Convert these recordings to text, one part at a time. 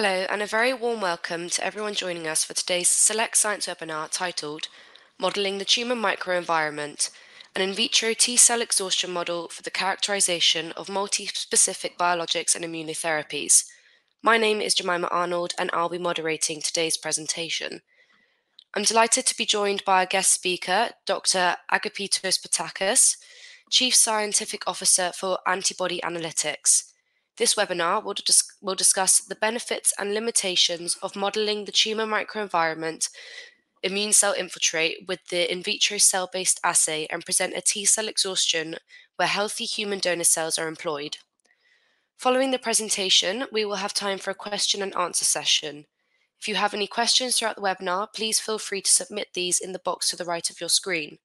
Hello, and a very warm welcome to everyone joining us for today's Select Science webinar titled Modeling the Tumor Microenvironment, an in vitro T-cell exhaustion model for the characterization of multi-specific biologics and immunotherapies. My name is Jemima Arnold, and I'll be moderating today's presentation. I'm delighted to be joined by our guest speaker, Dr. Agapitos Patakis, Chief Scientific Officer for Antibody Analytics. This webinar will, dis will discuss the benefits and limitations of modeling the tumor microenvironment immune cell infiltrate with the in vitro cell-based assay and present a T-cell exhaustion where healthy human donor cells are employed. Following the presentation, we will have time for a question and answer session. If you have any questions throughout the webinar, please feel free to submit these in the box to the right of your screen.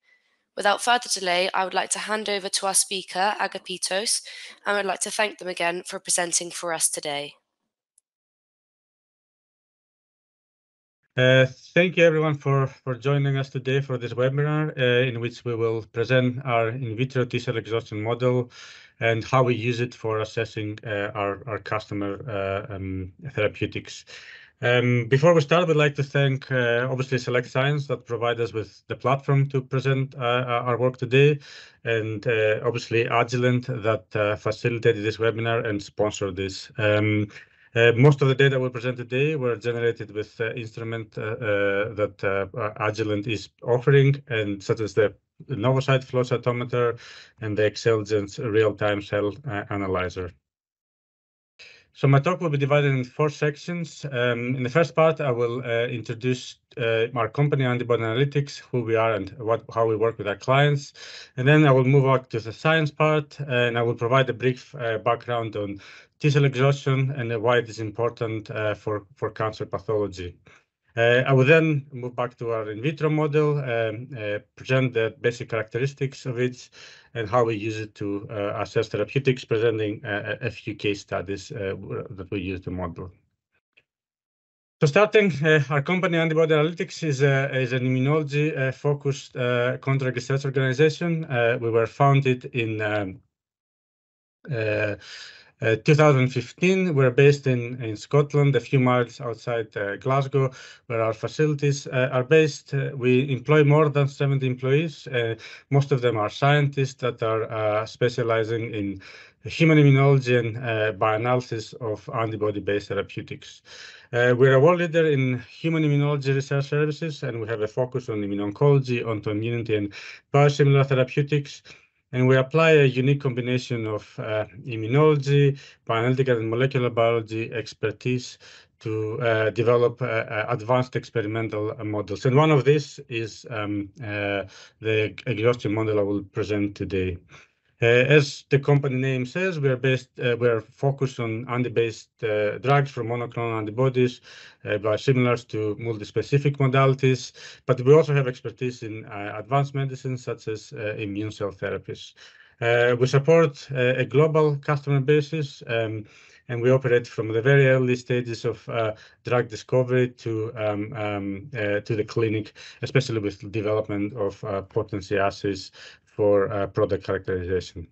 Without further delay, I would like to hand over to our speaker, Agapitos, and I'd like to thank them again for presenting for us today. Uh, thank you everyone for, for joining us today for this webinar uh, in which we will present our in vitro T-cell exhaustion model and how we use it for assessing uh, our, our customer uh, um, therapeutics. Um, before we start, we'd like to thank uh, obviously Select Science that provide us with the platform to present uh, our work today, and uh, obviously Agilent that uh, facilitated this webinar and sponsored this. Um, uh, most of the data we present today were generated with uh, instrument that Agilent is offering, and such as the Novocyte flow cytometer and the Excelgens real-time cell analyzer. So my talk will be divided in four sections. Um, in the first part, I will uh, introduce uh, our company, Antibody Analytics, who we are and what how we work with our clients. And then I will move on to the science part, and I will provide a brief uh, background on T-cell exhaustion and why it is important uh, for, for cancer pathology. Uh, I will then move back to our in vitro model, um, uh, present the basic characteristics of it, and how we use it to uh, assess therapeutics, presenting uh, a few case studies uh, that we use the model. So starting, uh, our company Antibody Analytics is, is an immunology-focused contract research organization. we were founded in um, 2015, we're based in, in Scotland, a few miles outside uh, Glasgow, where our facilities uh, are based. Uh, we employ more than 70 employees. most of them are scientists that are specializing in human immunology and bioanalysis of antibody-based therapeutics. Uh, we're a world leader in human immunology research services, and we have a focus on immuno-oncology, autoimmunity, and biosimilar therapeutics and we apply a unique combination of uh, immunology, bioanalytical and molecular biology expertise to uh, develop uh, uh advanced experimental models. And one of these is um, uh, the exhaustion model I will present today. Uh, as the company name says, we are uh, focused on antibody-based uh, drugs for monoclonal antibodies, biosimilars to multi-specific modalities, but we also have expertise in advanced medicines such as immune cell therapies. We support a global customer basis, um, and we operate from the very early stages of drug discovery to um, um, to the clinic, especially with development of potency assays for uh, product characterization.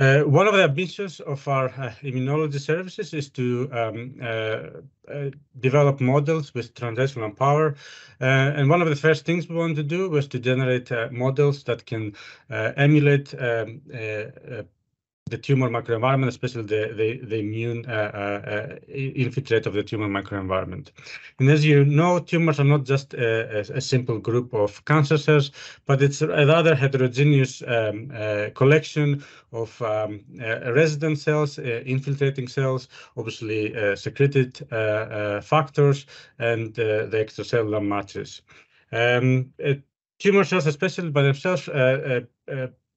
Uh, one of the ambitions of our uh, immunology services is to um, uh, uh develop models with translational power. Uh, and one of the first things we want to do was to generate models that can emulate um, the tumor microenvironment, especially the, the, the immune uh, uh, uh infiltrate of the tumor microenvironment. And as you know, tumors are not just a, a, simple group of cancer cells, but it's a rather heterogeneous um, uh, collection of um, uh, resident cells, uh, infiltrating cells, obviously secreted factors, and the extracellular matrix. Um, tumor cells, especially by themselves,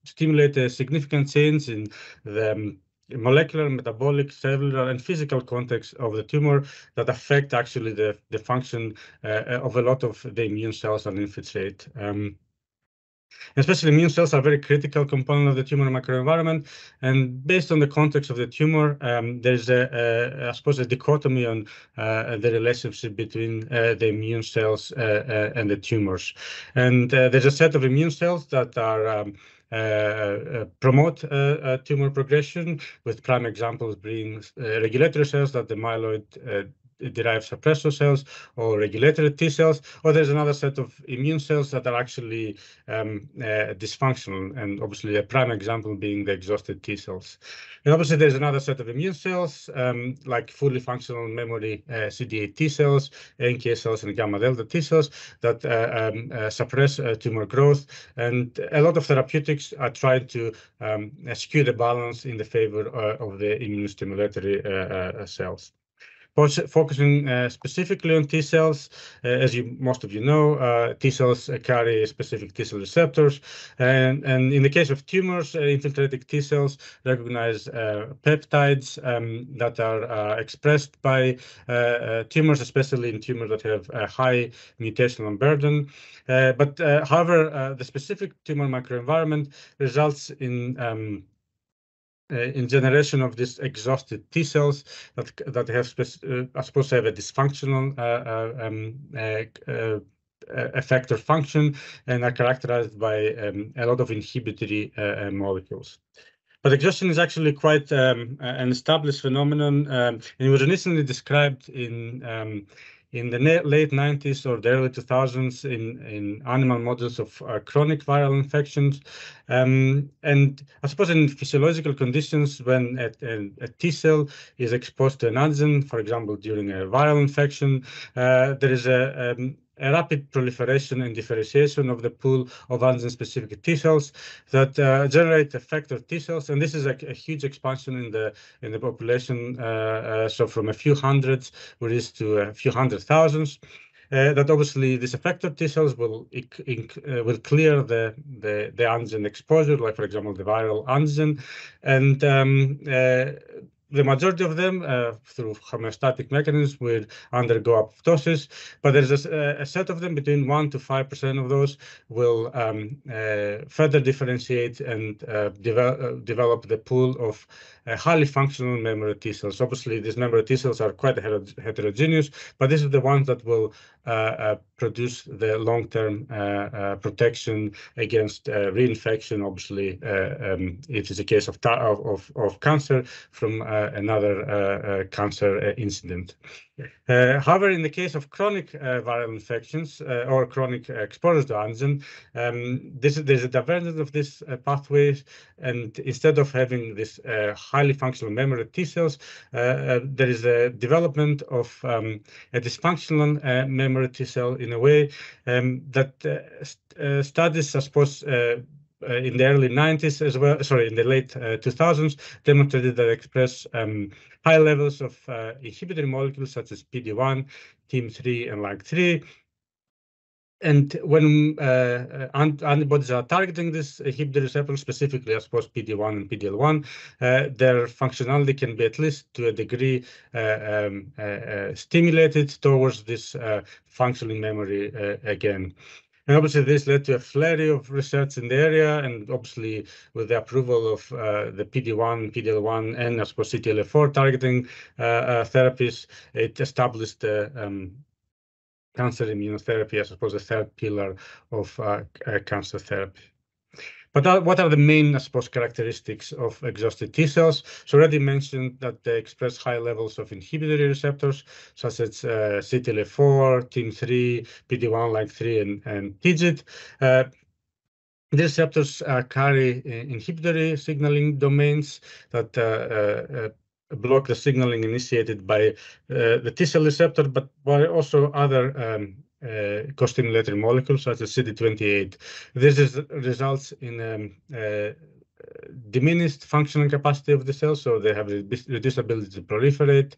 stimulate a significant change in the um, molecular, metabolic, cellular, and physical context of the tumor that affect actually the, the function uh, of a lot of the immune cells and infiltrate. Um, especially immune cells are a very critical component of the tumor microenvironment. And based on the context of the tumor, um, there's a, a, I suppose, a dichotomy on uh, the relationship between uh, the immune cells uh, uh and the tumors. And uh, there's a set of immune cells that are um, Uh, uh, uh, promote tumor progression, with prime examples being regulatory cells that the myeloid derived suppressor cells or regulatory T cells, or there's another set of immune cells that are actually um, uh, dysfunctional, and obviously a prime example being the exhausted T cells. And obviously there's another set of immune cells, um, like fully functional memory uh, CD8 T cells, NK cells, and gamma delta T cells that uh, um, uh, suppress uh, tumor growth. And a lot of therapeutics are trying to um, skew the balance in the favor uh, of the immune immunostimulatory cells. Focusing uh, specifically on T cells, uh, as you most of you know, uh, T cells carry specific T cell receptors, and, and in the case of tumors, infiltrating T cells recognize peptides um, that are expressed by tumors, especially in tumors that have a high mutational burden. but however, the specific tumor microenvironment results in um, uh, in generation of these exhausted T cells that that have uh, are supposed to have a dysfunctional uh, um, effector function and are characterized by um, a lot of inhibitory molecules. But exhaustion is actually quite um, an established phenomenon, um, and it was recently described in um, in the late 90s or the early 2000s in, in animal models of uh, chronic viral infections. Um, and I suppose in physiological conditions, when a, a, a, T cell is exposed to an antigen, for example, during a viral infection, uh, there is a, um, a rapid proliferation and differentiation of the pool of antigen-specific T cells that uh, generate effector T cells, and this is a, a, huge expansion in the in the population. Uh, uh, so from a few hundreds, we reach to a few hundred thousands. Uh, that obviously these effector T cells will uh, will clear the, the the antigen exposure, like for example the viral antigen, and um, uh, the majority of them, uh, through homeostatic mechanisms, will undergo apoptosis, but there's a, a, set of them between 1 to 5% of those will um, uh, further differentiate and uh, develop, uh, develop the pool of uh, highly functional memory T cells. Obviously, these memory T cells are quite heterogeneous, but these are the ones that will uh, produce the long-term protection against reinfection, obviously, um, if it's a case of, of, of cancer from another uh, uh, cancer uh, incident. however, in the case of chronic viral infections or chronic exposure to antigen, um, this, is there's a divergence of these pathways, and instead of having this highly functional memory T cells, there is a development of um, a dysfunctional memory T cell in a way um, that studies, I suppose, uh, in the early 90s as well, sorry, in the late 2000s, uh, demonstrated that express um, high levels of uh, inhibitory molecules such as PD-1, TIM-3, and LAG-3. And when uh, antibodies are targeting this inhibitory receptor, specifically, I suppose, PD-1 and PD-L1, uh, their functionality can be at least to a degree uh, um, stimulated towards this functioning memory again. And obviously, this led to a flurry of research in the area, and obviously, with the approval of uh, the PD-1, PD-L1, and I suppose CTLA-4 targeting uh, uh, therapies, it established um, cancer immunotherapy, I suppose, a third pillar of uh, uh, cancer therapy. But what are the main, I suppose, characteristics of exhausted T cells? So already mentioned that they express high levels of inhibitory receptors, such as uh, CTLA-4, TIM-3, PD-1, LAG-3, and, and TIGIT. Uh, these receptors uh, carry uh, inhibitory signaling domains that uh, block the signaling initiated by the T cell receptor, but by also other um, uh, co-stimulatory molecules such as CD28. This is, results in um, uh, diminished functional capacity of the cells, so they have reduced ability to proliferate,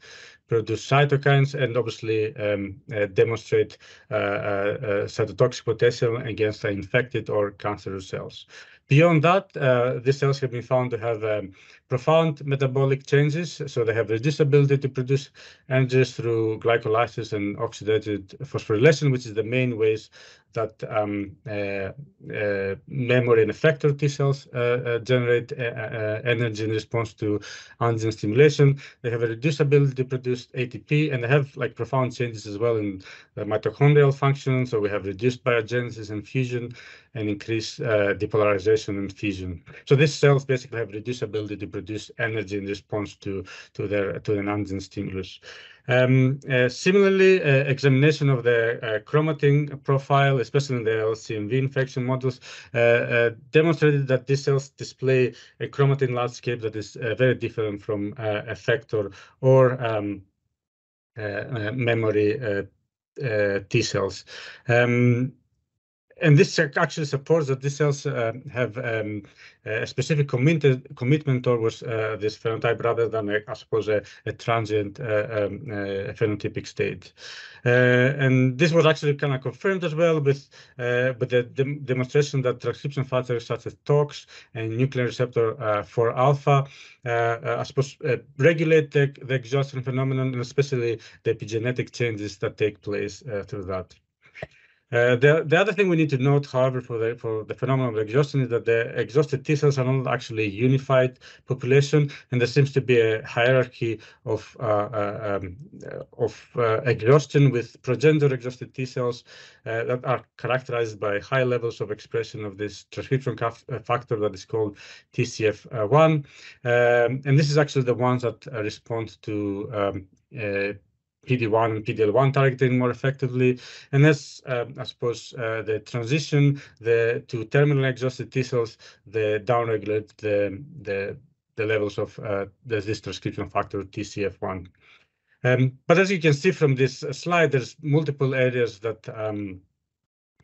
produce cytokines, and obviously um, uh, demonstrate uh, uh, uh cytotoxic potential against infected or cancerous cells. Beyond that, uh, these cells have been found to have um, profound metabolic changes. So they have reduced ability to produce energy through glycolysis and oxidative phosphorylation, which is the main ways that um, uh, uh, memory and effector T cells uh, generate energy in response to antigen stimulation. They have a reduced ability to produce ATP, and they have like profound changes as well in the mitochondrial function. So we have reduced biogenesis and fusion, and increased depolarization and fusion. So these cells basically have reduced ability to produce energy in response to to their to an antigen stimulus. Um, uh, similarly, uh, examination of the uh, chromatin profile, especially in the LCMV infection models, uh, uh, demonstrated that these cells display a chromatin landscape that is uh, very different from effector or um, memory T cells. Um, and this actually supports that these cells uh, have um, a specific commitment towards uh, this phenotype rather than, a, I suppose, a, a transient uh, um, uh, phenotypic state. Uh, and this was actually kind of confirmed as well with, uh, with the de demonstration that transcription factors such as TOX and nuclear receptor 4 alpha, I suppose, regulate the, the exhaustion phenomenon and especially the epigenetic changes that take place through that. Uh, the, the other thing we need to note, however, for the for the phenomenon of exhaustion is that the exhausted T cells are not actually a unified population, and there seems to be a hierarchy of uh, uh, um, of uh, exhaustion with progenitor exhausted T cells uh, that are characterized by high levels of expression of this transcription factor that is called TCF1, um, and this is actually the ones that respond to um, PD-1 and PD-L1 targeting more effectively. And as uh, I suppose, uh, the transition the, to terminally exhausted T cells, the downregulate the, the, the levels of uh, this transcription factor TCF1. Um, but as you can see from this slide, there's multiple areas that um,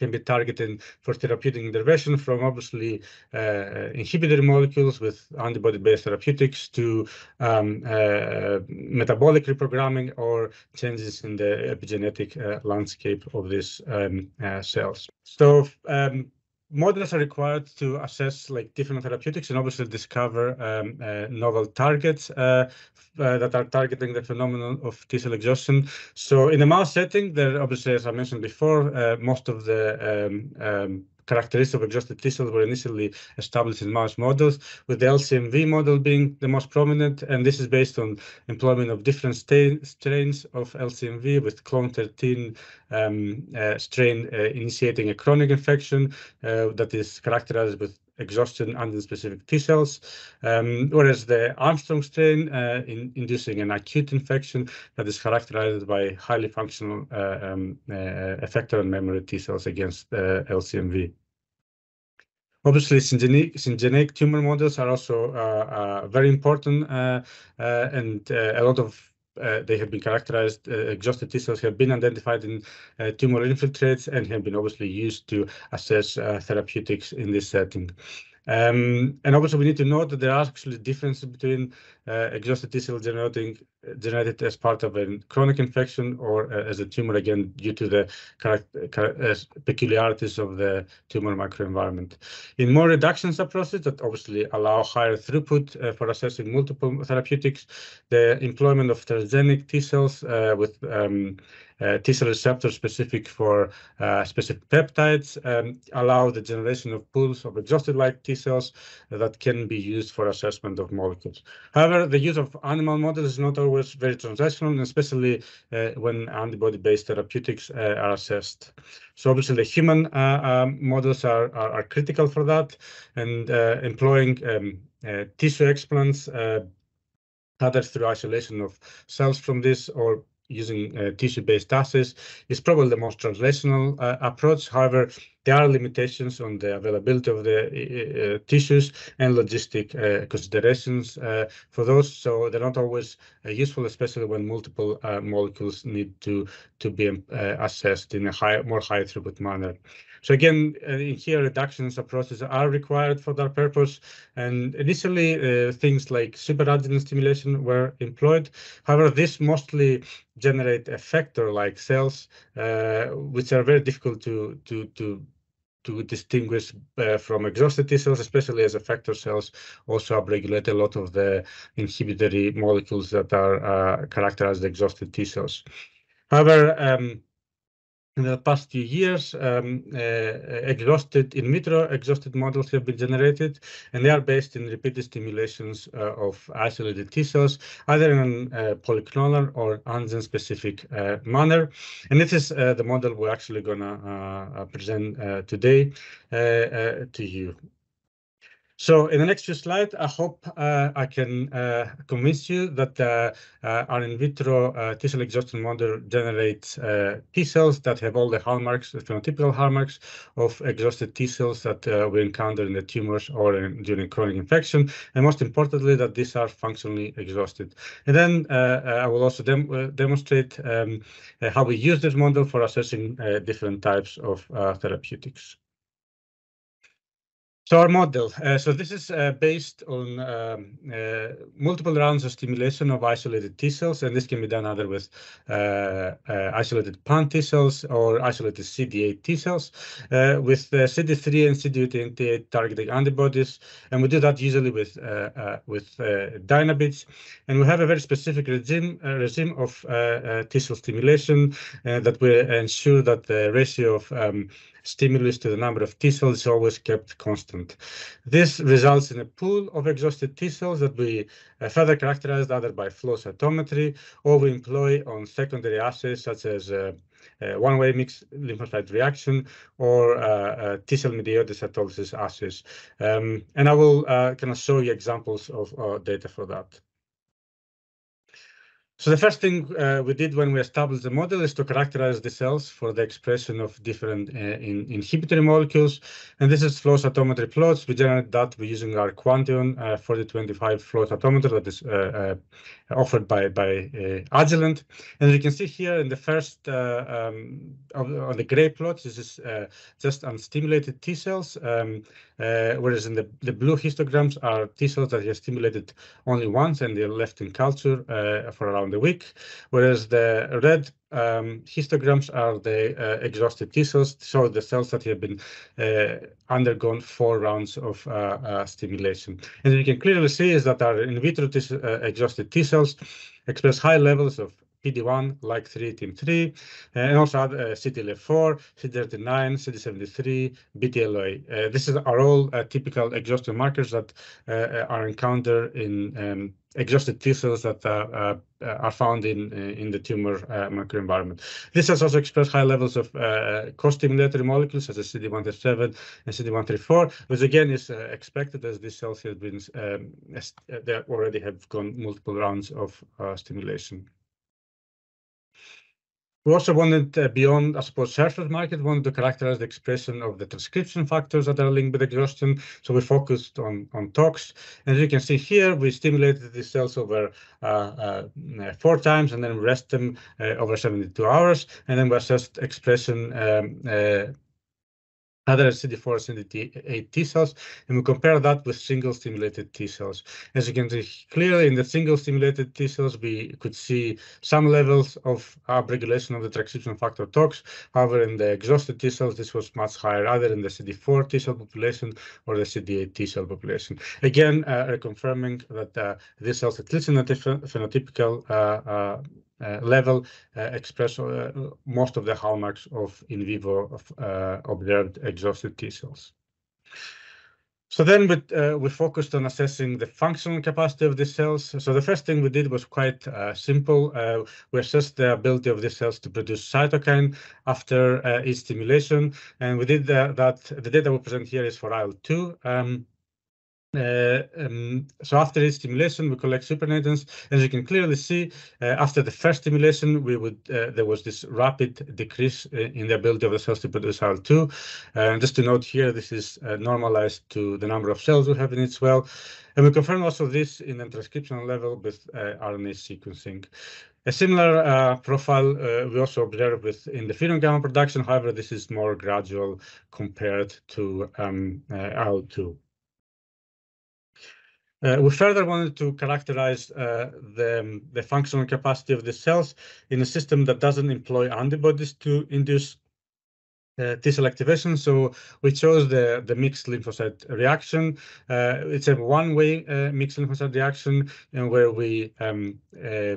can be targeted for therapeutic intervention from obviously uh, inhibitory molecules with antibody-based therapeutics to um, uh, metabolic reprogramming or changes in the epigenetic uh, landscape of these um, uh, cells. So um, models are required to assess like different therapeutics and obviously discover um, uh, novel targets uh, uh, that are targeting the phenomenon of T cell exhaustion. So in the mouse setting, there obviously, as I mentioned before, uh, most of the um, um, characteristics of exhausted T cells were initially established in mouse models, with the LCMV model being the most prominent. And this is based on employment of different strains of LCMV, with clone 13 um, uh, strain uh, initiating a chronic infection uh, that is characterized with exhaustion antigen-specific T cells, um, whereas the Armstrong strain uh, in inducing an acute infection that is characterized by highly functional uh, um, uh, effector and memory T cells against uh, LCMV. Obviously, syngeneic, syngeneic tumor models are also uh, uh, very important, and a lot of uh, they have been characterized, uh, exhausted T cells have been identified in uh, tumor infiltrates and have been obviously used to assess therapeutics in this setting. Um, and obviously, we need to note that there are actually differences between uh, exhausted T cell generating generated as part of a chronic infection or uh, as a tumor, again, due to the peculiarities of the tumor microenvironment. In more reductions approaches that obviously allow higher throughput uh, for assessing multiple therapeutics, the employment of transgenic T cells uh, with um, T cell receptors specific for specific peptides um, allow the generation of pools of exhausted-like T cells that can be used for assessment of molecules. However, the use of animal models is not always very translational, especially uh, when antibody-based therapeutics uh, are assessed. So obviously the human uh, um, models are, are, are, critical for that and employing um, tissue explants either through isolation of cells from this or using uh, tissue-based assays is probably the most translational uh, approach. However, there are limitations on the availability of the uh, uh tissues and logistic uh, considerations uh, for those, so they're not always useful, especially when multiple molecules need to to be assessed in a more high throughput manner. So again, uh, here, reductions approaches are required for that purpose. And initially, uh, things like superantigen stimulation were employed. However, this mostly generate effector-like cells, uh, which are very difficult to to to to distinguish uh, from exhausted T cells, especially as effector cells, also upregulate a lot of the inhibitory molecules that are uh, characterized exhausted T cells. However, um, in the past few years, um, uh, exhausted in vitro exhausted models have been generated, and they are based in repeated stimulations uh, of isolated T cells, either in a polyclonal or antigen-specific uh, manner. And this is uh, the model we're actually uh, uh, present today to you. So in the next few slides, I hope uh, I can uh, convince you that uh, uh our in vitro uh, T cell exhaustion model generates uh, T cells that have all the hallmarks, the phenotypical hallmarks of exhausted T cells that we encounter in the tumors or in, during chronic infection, and most importantly, that these are functionally exhausted. And then I will also dem demonstrate um, how we use this model for assessing different types of therapeutics. So our model, uh, so this is uh, based on um, uh, multiple rounds of stimulation of isolated T cells, and this can be done either with uh, uh, isolated PAN T cells or isolated CD8 T cells uh, with CD3 and CD28 targeting antibodies, and we do that usually with with Dynabits, and we have a very specific regime regime of T cell stimulation that will ensure that the ratio of um, stimulus to the number of T cells is always kept constant. This results in a pool of exhausted T cells that we uh, further characterize either by flow cytometry or we employ on secondary assays such as uh, uh, one-way mixed lymphocyte reaction or uh, uh, T cell mediated cytolysis assays. Um, and I will uh, kind of show you examples of data for that. So the first thing uh, we did when we established the model is to characterize the cells for the expression of different uh, in, inhibitory molecules. And this is flow cytometry plots. We generate that by using our Quantion uh, 4025 flow cytometer that is uh, uh, offered by, by uh, Agilent. And you can see here in the first um, on the gray plots, this is just unstimulated T cells, um, whereas in the, the blue histograms are T cells that are stimulated only once and they're left in culture for around the week, whereas the red um, histograms are the uh, exhausted T cells, so the cells that have been uh, undergone four rounds of uh, uh stimulation. And you can clearly see is that our in vitro uh, exhausted T cells express high levels of PD1, like three, Tim three, and also uh, CTLA4, CD39, CD73, BTLA. Uh, this is, are all uh, typical exhaustion markers that uh, are encountered in um, exhausted T cells that uh, uh, are found in in the tumor microenvironment. This has also expressed high levels of co-stimulatory molecules such as CD137 and CD134, which again is expected as these cells have been um, they already have gone multiple rounds of stimulation. We also wanted, uh, beyond, I suppose, surface market, wanted to characterize the expression of the transcription factors that are linked with exhaustion. So we focused on, on TOX. And as you can see here, we stimulated these cells over uh, uh, four times and then rest them uh, over 72 hours. And then we assessed expression um, uh, other CD4 CD8 T cells, and we compare that with single stimulated T cells. As you can see clearly in the single stimulated T cells, we could see some levels of upregulation of the transcription factor TOX. However, in the exhausted T cells, this was much higher, either in the CD4 T cell population or the CD8 T cell population. Again, uh, reconfirming that uh, these cells, at least in the phenotypical uh uh, level uh, express uh, most of the hallmarks of in vivo of observed exhausted T cells. So then we, uh, we, focused on assessing the functional capacity of the cells. So the first thing we did was quite uh, simple. Uh, we assessed the ability of the cells to produce cytokine after each stimulation. And we did that, the data we present here is for IL-2. Um, uh, um, so after this stimulation, we collect supernatants. As you can clearly see, uh, after the first stimulation, we would uh, there was this rapid decrease uh, in the ability of the cells to produce IL-2. And just to note here, this is uh, normalized to the number of cells we have in its well. And we confirm also this in the transcriptional level with uh, RNA sequencing. A similar profile we also observe with interferon gamma production. However, this is more gradual compared to um, IL-2. Uh, we further wanted to characterize uh, the, the functional capacity of the cells in a system that doesn't employ antibodies to induce uh, T cell activation. So we chose the, the mixed lymphocyte reaction. Uh, it's a one-way uh, mixed lymphocyte reaction and where we um, uh,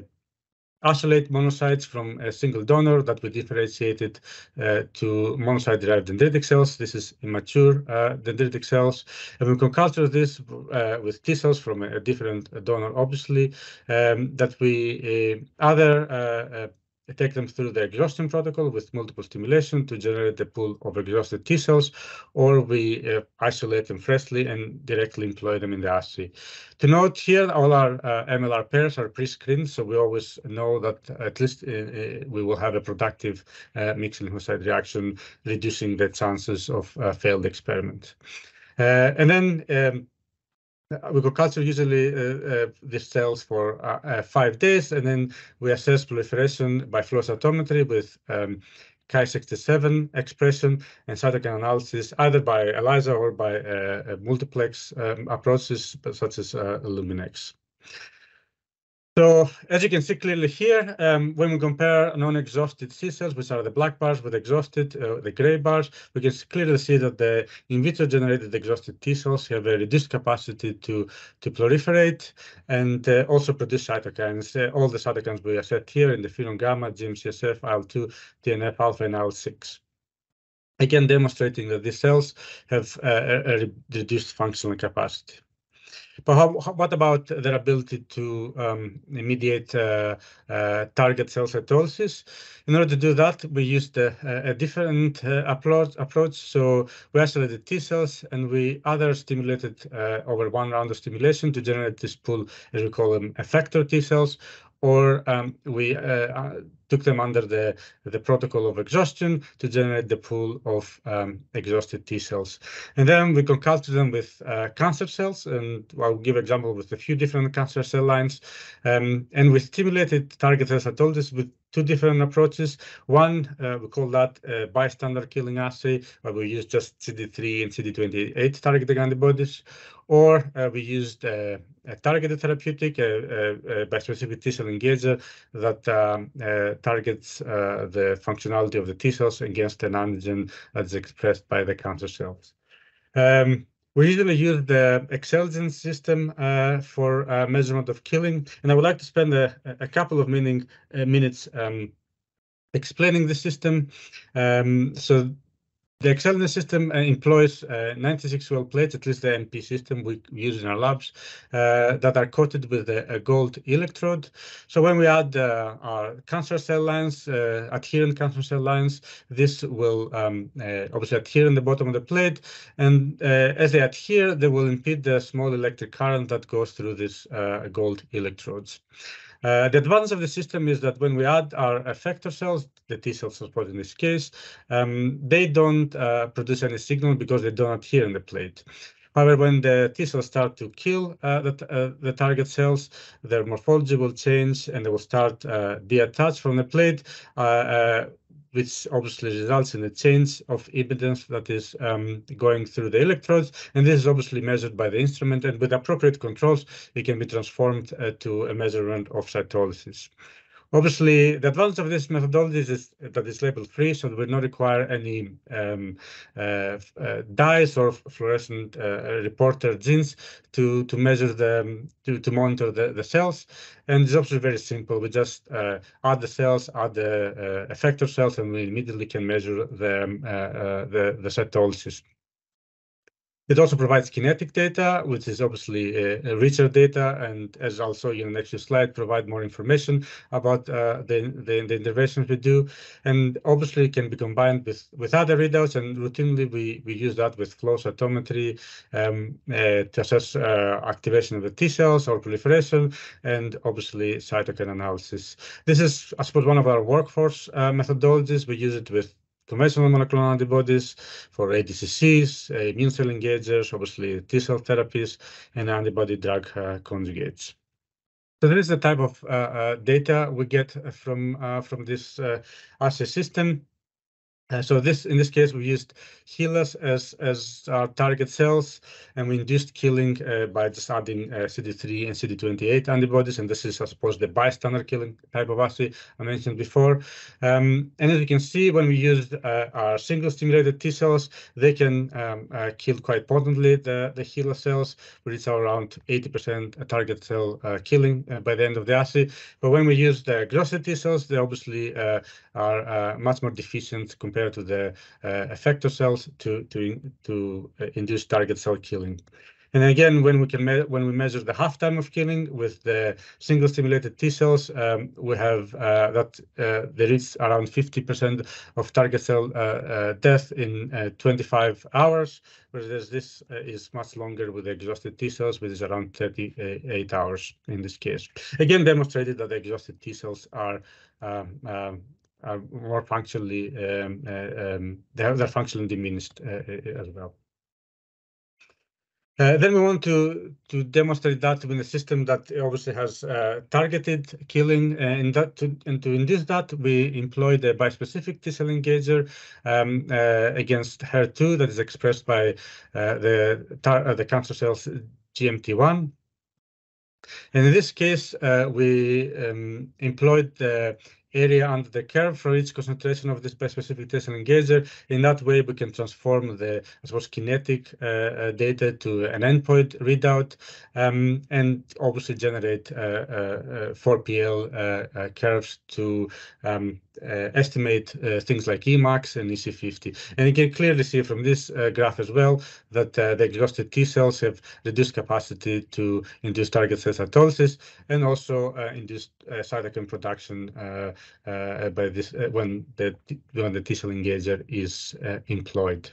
isolate monocytes from a single donor that we differentiated uh, to monocyte-derived dendritic cells. This is immature uh, dendritic cells. And we can culture this uh, with T cells from a, different donor, obviously, um, that we either take them through the exhaustion protocol with multiple stimulation to generate the pool of exhausted T cells, or we uh, isolate them freshly and directly employ them in the assay. To note here, all our uh, MLR pairs are pre-screened, so we always know that at least uh, uh we will have a productive uh, mixed lymphocyte reaction, reducing the chances of uh, failed experiment. and then um, we culture usually uh, uh, for uh, uh, five days, and then we assess proliferation by flow cytometry with um, Ki67 expression and cytokine analysis, either by ELISA or by uh, multiplex um, approaches such as uh, Luminex. So as you can see clearly here, um, when we compare non-exhausted T cells, which are the black bars with exhausted, uh, the gray bars, we can clearly see that the in vitro generated exhausted T cells have a reduced capacity to, to proliferate and uh, also produce cytokines. Uh, all the cytokines we set here in the interferon gamma, GM-CSF, IL-2, TNF alpha, and IL-6 again demonstrating that these cells have uh, a, a, reduced functional capacity. But how, how, what about their ability to um, mediate uh, uh, target cell cytolysis? In order to do that, we used a, a different uh, approach, approach. So we isolated T cells and we other stimulated uh, over one round of stimulation to generate this pool, as we call them, effector T cells, or um, we uh, uh, took them under the, the protocol of exhaustion to generate the pool of um, exhausted T cells. And then we can culture them with uh, cancer cells, and I'll give example with a few different cancer cell lines. Um, and we stimulated target cells, I told this, with two different approaches. One, uh, we call that a bystander killing assay, where we use just CD3 and CD28 targeting antibodies, or uh, we used uh, a targeted therapeutic, a, bispecific T cell engager that um, uh, targets uh, the functionality of the T cells against an antigen that's expressed by the cancer cells. Um, we usually use the Excelgen system uh, for uh, measurement of killing, and I would like to spend a, a couple of meaning, uh, minutes um, explaining the system. Um, so the Excelgen system uh, employs uh, 96 well plates, at least the MP system we use in our labs, uh, that are coated with a, a, gold electrode. So when we add uh, our cancer cell lines, uh, adherent cancer cell lines, this will um, uh, obviously adhere in the bottom of the plate. And as they adhere, they will impede the small electric current that goes through these gold electrodes. Uh, the advantage of the system is that when we add our effector cells, the T cells support in this case, um, they don't uh, produce any signal because they don't adhere in the plate. However, when the T cells start to kill uh, the, uh, the, target cells, their morphology will change and they will start uh, detached from the plate, uh, which obviously results in a change of impedance that is um, going through the electrodes. And this is obviously measured by the instrument. And with appropriate controls, it can be transformed uh, to a measurement of cytolysis. Obviously, the advantage of this methodology is that it's label free, so it will not require any um, uh, uh, dyes or fluorescent uh, reporter genes to to measure the to to monitor the, the cells. And it's also very simple. We just uh, add the cells, add the uh, effector cells, and we immediately can measure the um, uh, the, the cytolysis. It also provides kinetic data, which is obviously uh, richer data, and as I'll show you in the next slide, provide more information about uh, the, the, the interventions we do, and obviously can be combined with with other readouts. And routinely we we use that with flow cytometry um, uh, to assess uh, activation of the T cells or proliferation, and obviously cytokine analysis. This is, I suppose, one of our workforce uh, methodologies. We use it with conventional monoclonal antibodies for ADCCs, immune cell engagers, obviously T cell therapies, and antibody drug uh, conjugates. So there is the type of uh, uh, data we get from from this assay system. Uh, so this, in this case, we used HeLas as as our target cells, and we induced killing uh, by just adding uh, CD3 and CD28 antibodies, and this is, I suppose, the bystander killing type of assay I mentioned before. Um, and as you can see, when we used our single-stimulated T cells, they can um, kill quite potently the the HeLa cells, which is around 80% target cell killing by the end of the assay. But when we use the exhausted T cells, they obviously are much more deficient compared to the uh, effector cells to uh, induce target cell killing. And again, when we measure when we measure the half-time of killing with the single-stimulated T cells, um, we have uh, that there is around 50% of target cell death in 25 hours, whereas this is much longer with the exhausted T cells, which is around 38 hours in this case. Again, demonstrated that the exhausted T cells are um, um, more functionally, um, uh, um, they're functionally diminished uh, uh, as well. Then we want to to demonstrate that with a system that obviously has targeted killing, and that to and to induce that, we employed a bispecific T cell engager um, against HER2 that is expressed by the cancer cells GMT1. And in this case, we employed the area under the curve for each concentration of this bispecific T cell engager. In that way, we can transform the, I suppose, kinetic uh, uh, data to an endpoint readout, um, and obviously generate uh, 4PL curves to um, Uh, estimate uh, things like Emax and EC50. And you can clearly see from this uh, graph as well, that the exhausted T cells have reduced capacity to induce target cell cytosis and also induced cytokine production by this when the when the T cell engager is employed.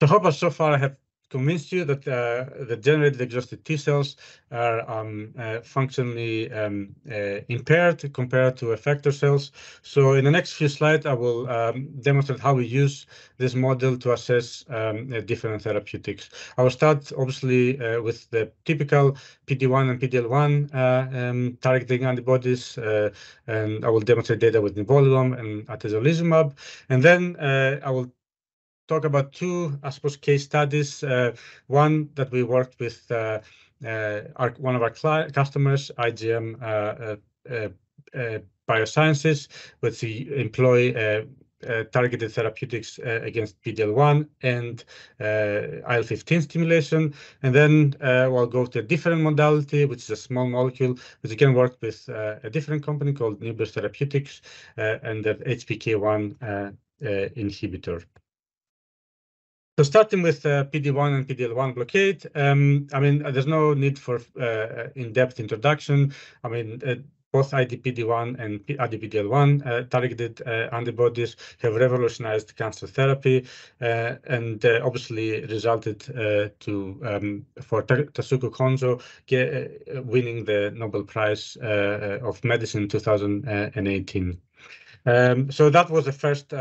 So hope so far I have convinced you that uh, the generated exhausted T cells are um, uh, functionally um, uh, impaired compared to effector cells. So in the next few slides, I will um, demonstrate how we use this model to assess different therapeutics. I will start obviously with the typical PD-1 and PD-L1 targeting antibodies, and I will demonstrate data with nivolumab and atezolizumab. And then I will talk about two, I suppose, case studies. Uh, one that we worked with uh, uh, our, one of our customers, IGM Biosciences, which we employ targeted therapeutics against PD-L1 and IL-15 stimulation. And then we'll go to a different modality, which is a small molecule, which again worked with a different company called Nucleus Therapeutics, and the HPK1 inhibitor. So starting with uh, PD-1 and PD-L1 blockade, um, I mean, uh, there's no need for uh, in-depth introduction. I mean, both anti-PD-1 and anti-PD-L1 targeted antibodies have revolutionized cancer therapy, and obviously resulted to um, for Tasuku Honjo winning the Nobel Prize of Medicine in 2018. Um, so that was the first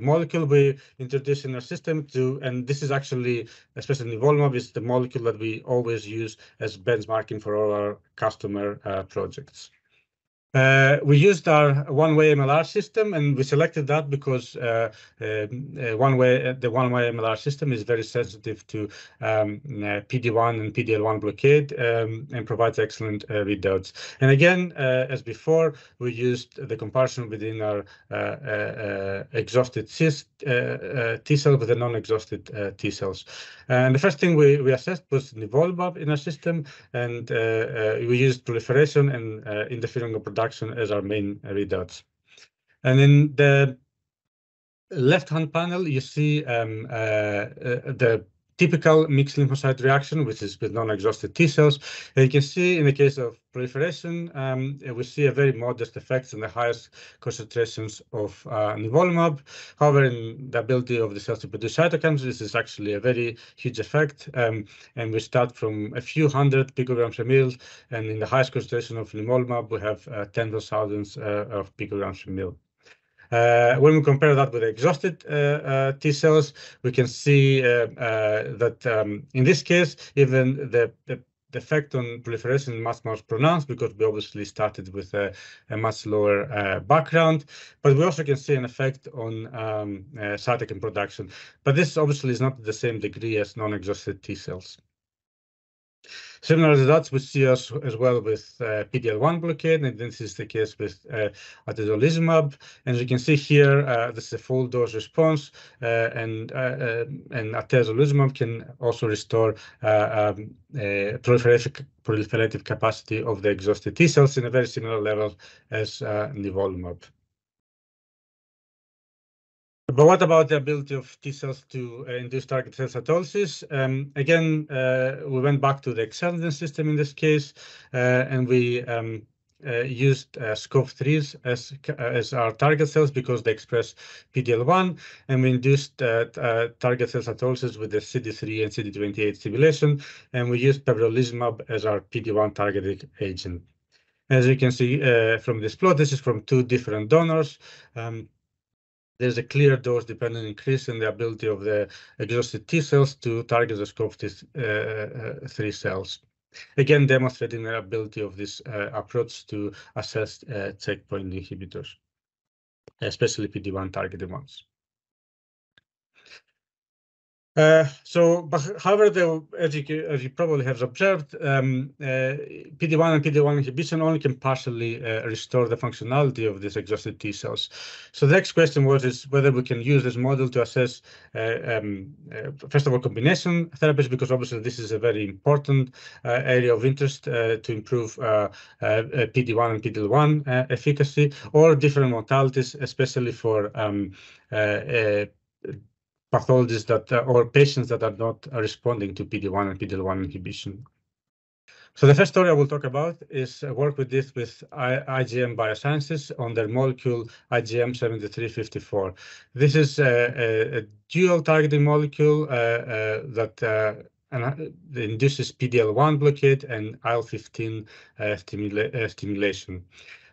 molecule we introduced in our system to... And this is actually, especially nivolumab, is the molecule that we always use as benchmarking for all our customer uh, projects. Uh, we used our one-way MLR system, and we selected that because uh, uh, one-way, the one-way MLR system is very sensitive to um, PD-1 and PD-L1 blockade, um, and provides excellent readouts. And again, as before, we used the comparison within our exhausted T cell with the non-exhausted T cells. And the first thing we assessed was nivolumab in our system, and we used proliferation and interferon production as our main readouts. And in the left-hand panel, you see um, uh, uh, the typical mixed lymphocyte reaction, which is with non-exhausted T cells. And you can see in the case of proliferation, um, we see a very modest effect in the highest concentrations of uh, nivolumab. However, in the ability of the cells to produce cytokines, this is actually a very huge effect. Um, and we start from a few hundred picograms per ml, and in the highest concentration of nivolumab, we have uh, tens of thousands uh, of picograms per ml. When we compare that with the exhausted T cells, we can see that in this case, even the the effect on proliferation is much more pronounced because we obviously started with a, a much lower uh, background, but we also can see an effect on um, uh, cytokine production. But this obviously is not the same degree as non-exhausted T cells. Similar results we see as, as well with uh, PD-L1 blockade, and this is the case with uh, atezolizumab. And you can see here, uh, this is a full dose response, uh, and uh, uh, and atezolizumab can also restore um, proliferative, proliferative capacity of the exhausted T cells in a very similar level as nivolumab. But what about the ability of T cells to uh, induce target cell cytolysis? Um, again, uh, we went back to the Excellence system in this case, uh, and we um, uh, used uh, SCOP3s as, as our target cells because they express PD-L1, and we induced uh, target cell cytolysis with the CD3 and CD28 stimulation, and we used pembrolizumab as our PD-1 targeted agent. As you can see from this plot, this is from two different donors. Um, there's a clear dose-dependent increase in the ability of the exhausted T cells to target the SCOP3 uh, uh, cells. Again, demonstrating the ability of this uh, approach to assess checkpoint inhibitors, especially PD-1 targeted ones. Uh, so, but however, the, as, you, as you probably have observed, um, uh, PD-1 and PD-1 inhibition only can partially uh, restore the functionality of these exhausted T cells. So the next question was is whether we can use this model to assess, uh, um, uh, first of all, combination therapies, because obviously this is a very important area of interest to improve PD-1 and PD-L1 efficacy, or different modalities, especially for um, pathologies that uh, or patients that are not responding to PD-1 and PD-L1 inhibition. So the first story I will talk about is uh, work with this with IGM Biosciences on their molecule IGM 7354. This is a, a, a dual targeting molecule uh, uh, that uh, and, induces PD-L1 blockade and IL-15 stimula stimulation.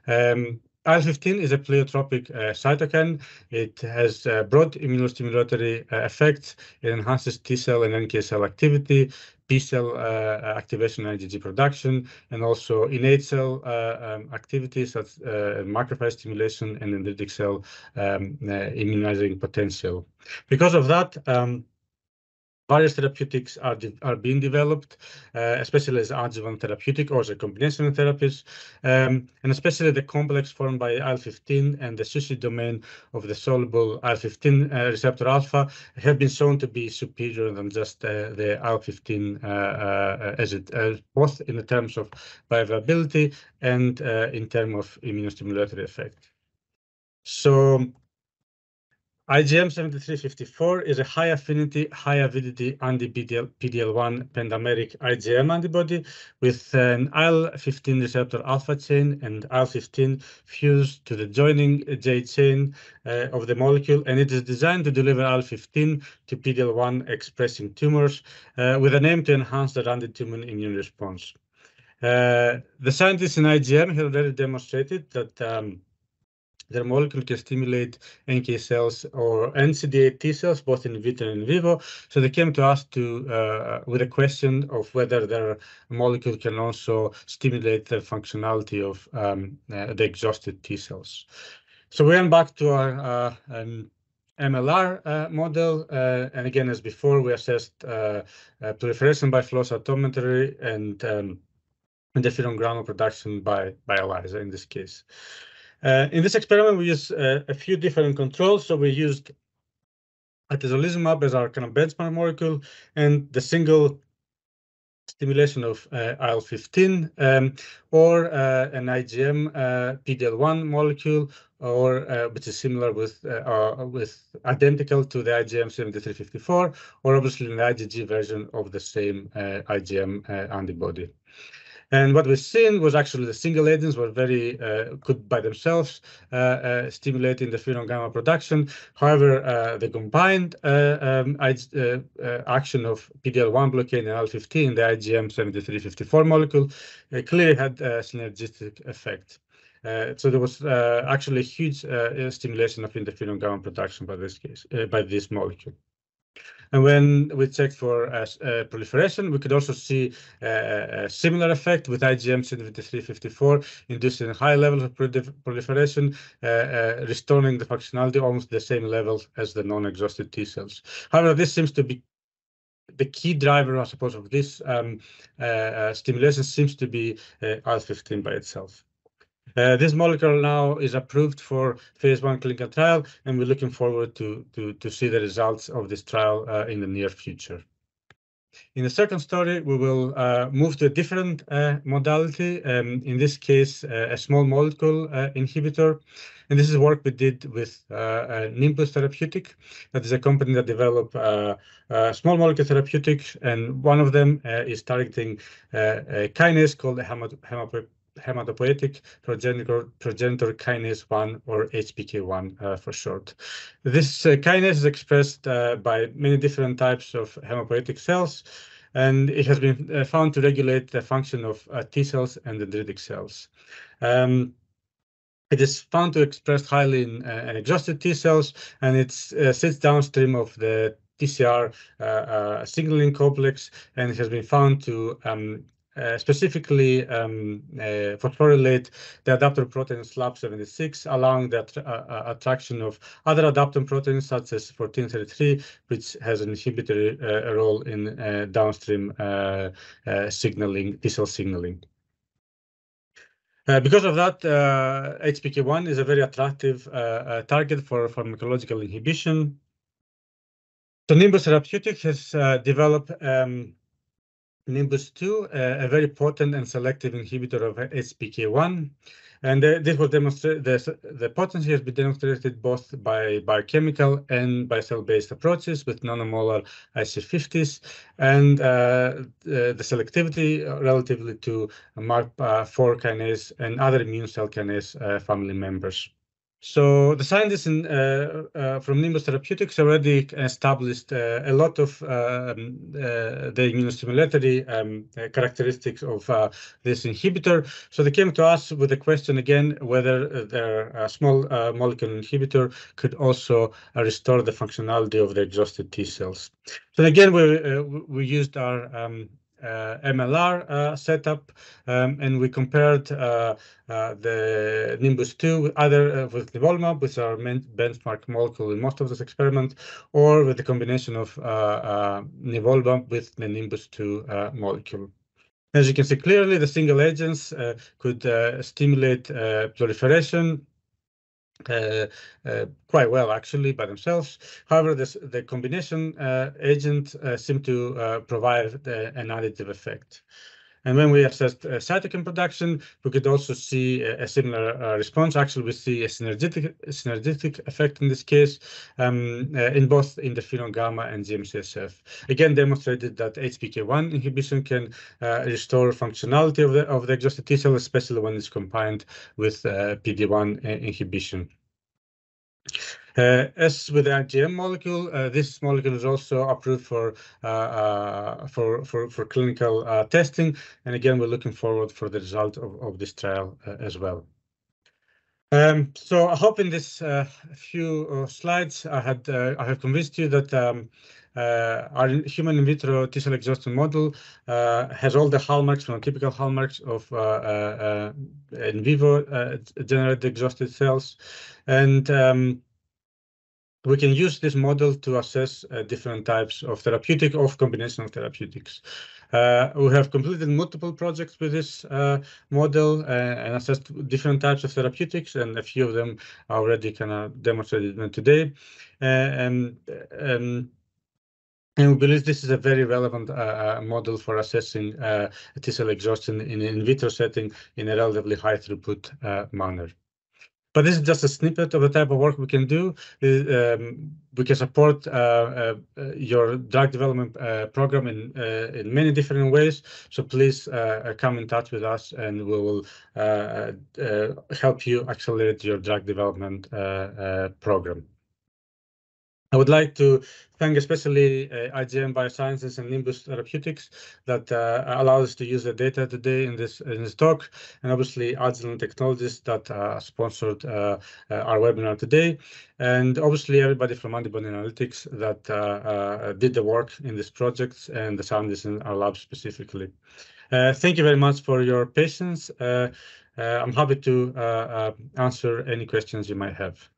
Um, IL-15 is a pleiotropic uh, cytokine. It has uh, broad immunostimulatory uh, effects. It enhances T cell and NK cell activity, B cell uh, activation and IgG production, and also innate cell uh, um, activities such uh, macrophage stimulation and dendritic cell um, immunizing potential. Because of that, um, various therapeutics are, are being developed, uh, especially as adjuvant therapeutic or as a combination therapies, um, and especially the complex formed by IL-15 and the SUSI domain of the soluble IL-15 uh, receptor alpha have been shown to be superior than just uh, the IL-15 uh, uh, as it both in the terms of bioavailability and uh, in terms of immunostimulatory effect. So IGM 7354 is a high affinity, high avidity anti-PD-L1 pentameric IgM antibody with an IL-15 receptor alpha chain and IL-15 fused to the joining J chain uh, of the molecule, and it is designed to deliver IL-15 to PD-L1 expressing tumors uh, with an aim to enhance the anti-tumor immune response. Uh, the scientists in IGM have already demonstrated that um, their molecule can stimulate NK cells or NCD8 T cells, both in vitro and in vivo. So they came to us to uh, with a question of whether their molecule can also stimulate the functionality of um, uh, the exhausted T cells. So we went back to our uh, um, MLR uh, model, uh, and again, as before, we assessed uh, proliferation by flow cytometry and um, interferon granule production by, by ELISA in this case. Uh, in this experiment, we used uh, a few different controls. So we used atezolizumab as our kind of benchmark molecule and the single stimulation of uh, IL-15 um, or uh, an IgM uh, PD-L1 molecule or uh, which is similar with with identical to the IgM 7354 or obviously an IgG version of the same IgM antibody. And what we've seen was actually the single agents were very uh, good by themselves, uh, uh, stimulating the interferon gamma production. However, uh, the combined uh, um, uh, action of PD-L1 blockade and IL-15, the IGM 7354 molecule, clearly had a synergistic effect. so there was actually a huge stimulation of interferon gamma production by this case, by this molecule. And when we checked for uh, uh, proliferation, we could also see a similar effect with IgM CD354 inducing high levels of proliferation, restoring the functionality almost the same level as the non-exhausted T cells. However, this seems to be the key driver, I suppose, of this um, uh, uh, stimulation seems to be uh, IL-15 by itself. Uh, this molecule now is approved for phase one clinical trial, and we're looking forward to, see the results of this trial uh, in the near future. In the second story, we will uh, move to a different modality, um, in this case, a small molecule inhibitor. And this is work we did with Nimbus Therapeutic. That is a company that developed uh, small molecule therapeutics, and one of them is targeting a kinase called the hematopoietic progenitor, progenitor kinase 1 or HPK1 uh, for short. This uh, kinase is expressed uh, by many different types of hematopoietic cells, and it has been uh, found to regulate the function of uh, T cells and dendritic cells. Um, it is found to express highly in uh, exhausted T cells, and it sits downstream of the TCR uh, uh, signaling complex, and has been found to um, uh, specifically um, uh, phosphorylate the adaptor protein SLAP76, allowing the uh, uh, attraction of other adapter proteins such as 1433, which has an inhibitory uh, role in uh, downstream signaling, T cell signaling. because of that, HPK1 is a very attractive target for pharmacological inhibition. So Nimbus Therapeutics has developed um, Nimbus 2, a very potent and selective inhibitor of HPK1. And uh, this was demonstrated, the, potency has been demonstrated both by biochemical and by cell-based approaches with nanomolar IC50s, and uh, the, the, selectivity relatively to MARP4 kinase and other immune cell kinase uh, family members. So the scientists in, uh, uh, from Nimbus Therapeutics already established uh, a lot of um, uh, the immunostimulatory um, characteristics of uh, this inhibitor. So they came to us with the question again whether their small molecule inhibitor could also restore the functionality of the exhausted T cells. So again, we we used our um, uh, Uh, MLR uh, setup, um, and we compared uh, uh the Nimbus 2 with other uh, with nivolumab, which are benchmark molecule in most of those experiments, or with the combination of nivolumab with the Nimbus 2 molecule. As you can see clearly, the single agents could stimulate proliferation uh, uh, quite well actually by themselves. However, this, the combination uh, agent uh, seemed to uh, provide an additive effect. And when we assessed uh, cytokine production, we could also see a, similar uh, response. Actually, we see a synergistic, synergistic effect in this case um, uh, in both interferon gamma and GM-CSF. Again, demonstrated that HPK1 inhibition can restore functionality of the of the exhausted T cell, especially when it's combined with uh, PD1 uh, inhibition. Uh, as with the IgM molecule, uh, this molecule is also approved for uh, for, for for clinical testing, and again, we're looking forward for the result of, this trial as well. Um, so I hope in this few slides I had I have convinced you that um, our human in vitro T cell exhaustion model has all the hallmarks, typical hallmarks of in vivo generated exhausted cells, and um, we can use this model to assess uh, different types of therapeutic or combination of therapeutics. Uh, we have completed multiple projects with this uh, model uh, and assessed different types of therapeutics, and a few of them are already kind of demonstrated today. Uh, and, um, and we believe this is a very relevant uh, uh, model for assessing T-cell exhaustion in an in vitro setting in a relatively high throughput manner. But this is just a snippet of the type of work we can do. Um, we can support uh, uh, uh, your drug development uh, program in uh, in many different ways. So please uh, come in touch with us, and we will help you accelerate your drug development program. I would like to thank especially uh, IGM Biosciences and Nimbus Therapeutics that uh, allowed us to use the data today in this in this talk, and obviously Agilent Technologies that uh, sponsored uh, uh, our webinar today, and obviously everybody from Antibody Analytics that uh, did the work in this project and the scientists in our lab specifically. thank you very much for your patience. I'm happy to answer any questions you might have.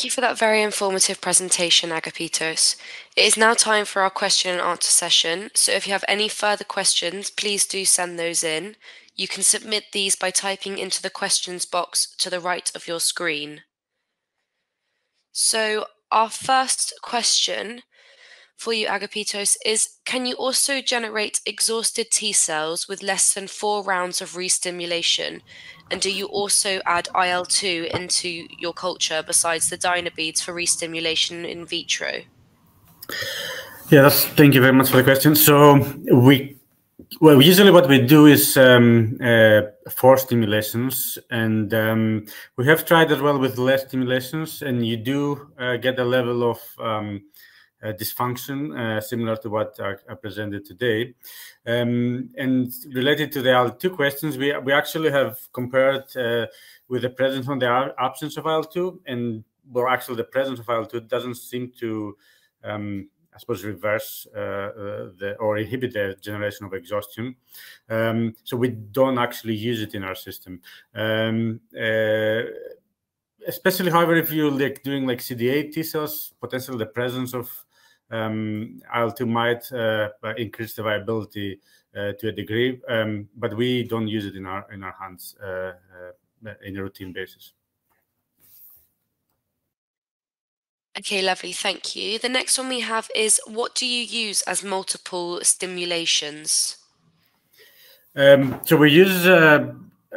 Thank you for that very informative presentation, Agapitos. It is now time for our question and answer session. So if you have any further questions, please do send those in. You can submit these by typing into the questions box to the right of your screen. So our first question for you, Agapitos, is can you also generate exhausted T cells with less than four rounds of restimulation? And do you also add IL 2 into your culture besides the Dynabeads for restimulation in vitro? That's, thank you very much for the question. So we well, usually what we do is um, uh, four stimulations, and um, we have tried as well with less stimulations, and you do uh, get a level of um, dysfunction, uh, similar to what I, presented today. Um, and related to the IL-2 questions, we, we actually have compared uh, with the presence and the absence of IL-2, and well, actually the presence of IL-2 doesn't seem to, um, I suppose, reverse uh, uh, the or inhibit the generation of exhaustion. Um, so we don't actually use it in our system. Um, uh, especially, however, if you're like doing like CD8 T cells, potentially the presence of um, IL-2 might uh, increase the viability uh, to a degree, um, but we don't use it in our in our hands uh, in a routine basis. Okay, lovely. Thank you. The next one we have is what do you use as multiple stimulations? Um, so we use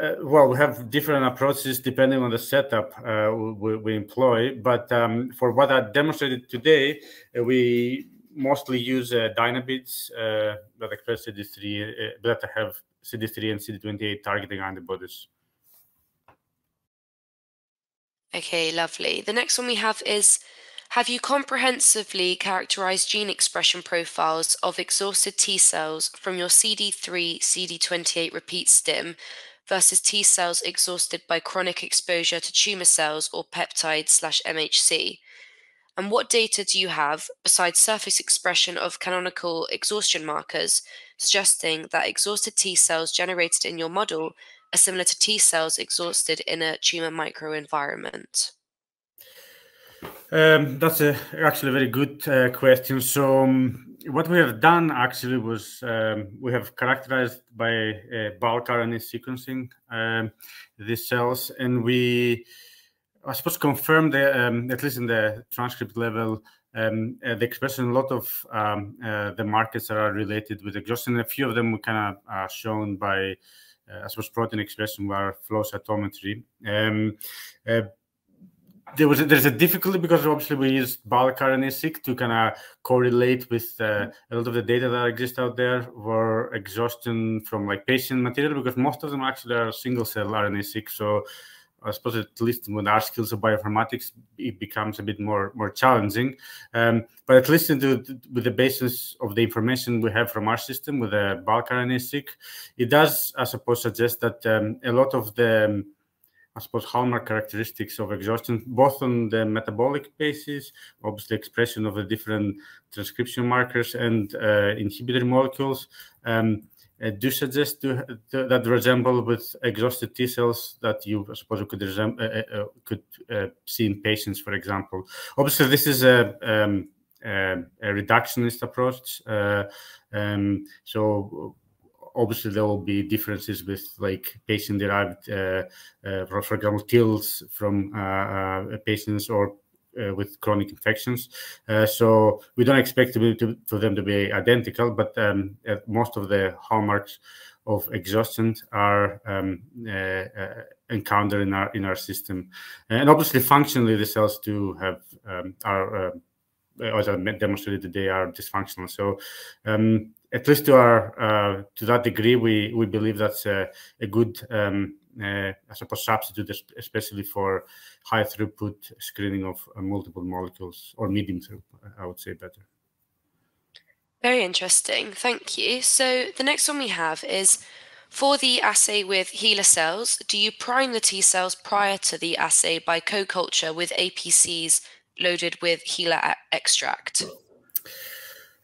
uh, well, we have different approaches depending on the setup uh, we, we, employ. But um, for what I demonstrated today, uh, we mostly use uh, Dynabeads uh, that express CD3, uh, that have CD3 and CD28 targeting antibodies. Okay, lovely. The next one we have is Have you comprehensively characterized gene expression profiles of exhausted T cells from your CD3 CD28 repeat stim versus T cells exhausted by chronic exposure to tumor cells or peptide slash MHC? And what data do you have, besides surface expression of canonical exhaustion markers, suggesting that exhausted T cells generated in your model are similar to T cells exhausted in a tumor microenvironment? Um, that's a, actually a very good uh, question. So, um, what we have done actually was um, we have characterized by uh, bulk RNA sequencing um, these cells, and we, I suppose, confirm the um, at least in the transcript level um, uh, the expression. A lot of um, uh, the markers that are related with exhaustion. A few of them we kind of are shown by, uh, I suppose, protein expression via flow cytometry. There was a, there's a difficulty because obviously we use bulk RNA-seq to kind of correlate with uh, a lot of the data that exists out there were exhaustion from like patient material because most of them actually are single cell RNA-seq. So I suppose at least with our skills of bioinformatics, it becomes a bit more more challenging. Um, but at least the, with the basis of the information we have from our system with the bulk RNA-seq, it does, I suppose, suggest that um, a lot of the um, I suppose, hallmark characteristics of exhaustion, both on the metabolic basis, obviously expression of the different transcription markers and uh, inhibitor molecules, um, uh, do suggest to, to, that resemble with exhausted T cells that you, I suppose, could uh, uh, uh, could uh, see in patients, for example. Obviously, this is a, um, a reductionist approach. Um, so obviously there will be differences with like patient derived, uh, uh, for, example, TILs from uh, patients or uh, with chronic infections. Uh, so we don't expect to be, to, for them to be identical, but um, uh, most of the hallmarks of exhaustion are um, encountered in our in our system, and obviously functionally the cells do have um, are as I demonstrated today are dysfunctional. So um, at least to our uh, to that degree, we we believe that's a, a good um, I suppose, substitute, especially for high throughput screening of multiple molecules or medium throughput, I would say better. Very interesting. Thank you. So the next one we have is for the assay with HeLa cells, do you prime the T cells prior to the assay by co-culture with APCs loaded with HeLa extract?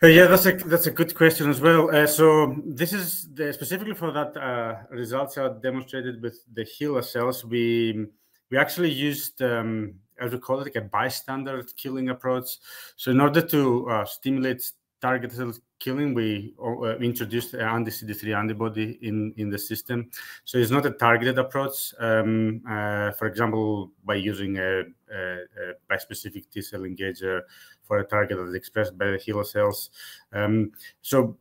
Yeah, that's a that's a good question as well. Uh, so this is the, specifically for that uh, results are demonstrated with the HeLa cells. We we actually used um, as we call it like a bystander killing approach. So in order to uh, stimulate target cell killing, we uh, introduced an anti-CD3 antibody in, in the system. So it's not a targeted approach. Um, uh, for example, by using a, a, a bispecific T cell engager for a target that is expressed by the HeLa cells. Um, so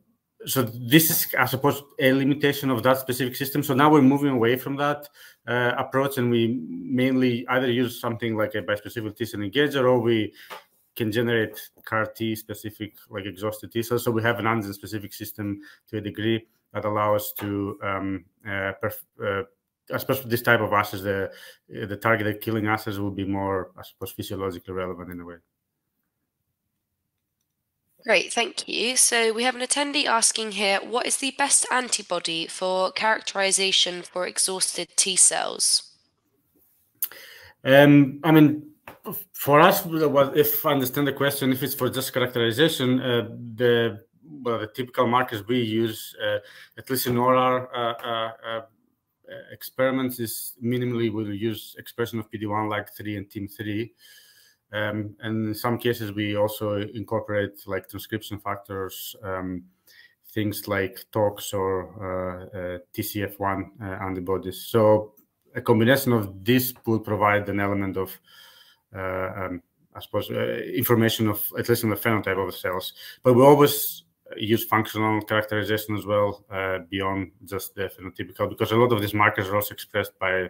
so this is, I suppose, a limitation of that specific system. So now we're moving away from that uh, approach, and we mainly either use something like a bispecific T cell engager, or we can generate CAR T specific, like exhausted T cells. So we have an antigen specific system to a degree that allows us to, um, uh, uh, I suppose, this type of assays, the the targeted killing assays will be more, I suppose, physiologically relevant in a way. Great, thank you. So we have an attendee asking here, what is the best antibody for characterization for exhausted T cells? Um, I mean, for us, if I understand the question, if it's for just characterization, uh, the well, the typical markers we use, uh, at least in all our uh, uh, uh experiments, is minimally we'll use expression of PD-1 like 3 and TIM3. Um, and in some cases, we also incorporate like transcription factors, um, things like TOX or TCF1 antibodies. So a combination of this would provide an element of uh, um, I suppose, uh, information of at least on the phenotype of the cells. But we always use functional characterization as well uh, beyond just the phenotypical, because a lot of these markers are also expressed by